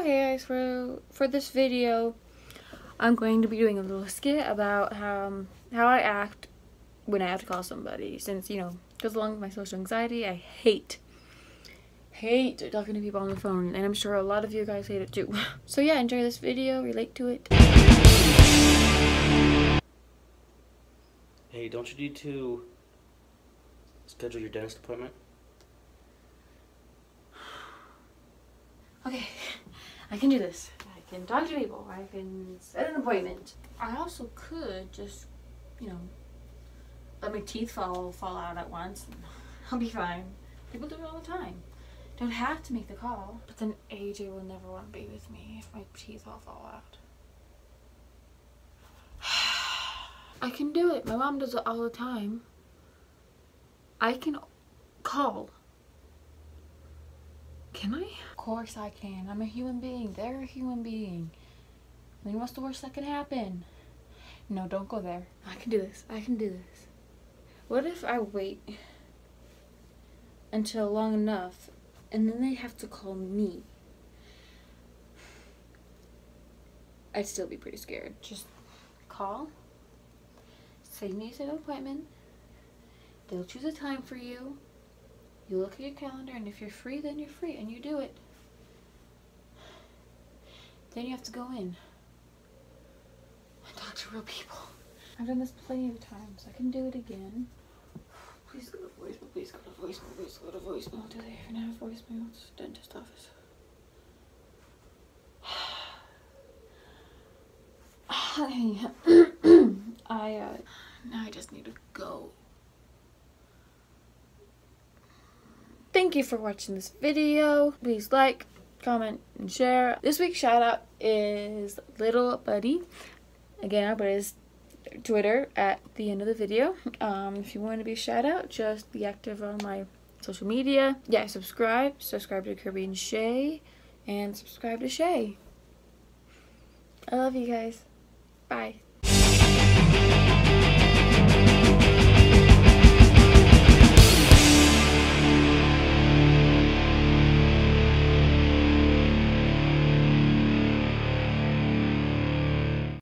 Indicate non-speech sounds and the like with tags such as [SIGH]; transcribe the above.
Okay guys, for, for this video, I'm going to be doing a little skit about how, um, how I act when I have to call somebody. Since, you know, goes along with my social anxiety, I hate, hate talking to people on the phone. And I'm sure a lot of you guys hate it too. [LAUGHS] So yeah, enjoy this video, relate to it. Hey, don't you need to schedule your dentist appointment? I can do this. I can talk to people. I can set an appointment. I also could just, you know, let my teeth fall fall out at once. And [LAUGHS] I'll be fine. People do it all the time. Don't have to make the call. But then AJ will never want to be with me if my teeth all fall out. [SIGHS] I can do it. My mom does it all the time. I can call. Can I? Of course I can. I'm a human being. They're a human being. I mean, what's the worst that can happen? No, don't go there. I can do this. I can do this. What if I wait until long enough and then they have to call me? I'd still be pretty scared. Just call, say you need to an appointment. They'll choose a time for you. You look at your calendar, and if you're free, then you're free, and you do it. Then you have to go in and talk to real people. I've done this plenty of times. I can do it again. Please go to voicemail. Please go to voicemail. Please go to voicemail. Do they even have voicemail? It's dentist office. [SIGHS] I, I, uh, now I just need to go. Thank you for watching this video. Please like, comment, and share. This week's shout out is Little Buddy. Again, I'll put his Twitter at the end of the video. Um, if you want to be shout out, just be active on my social media. Yeah, subscribe. Subscribe to Kirby and Shae. And subscribe to Shae. I love you guys. Bye.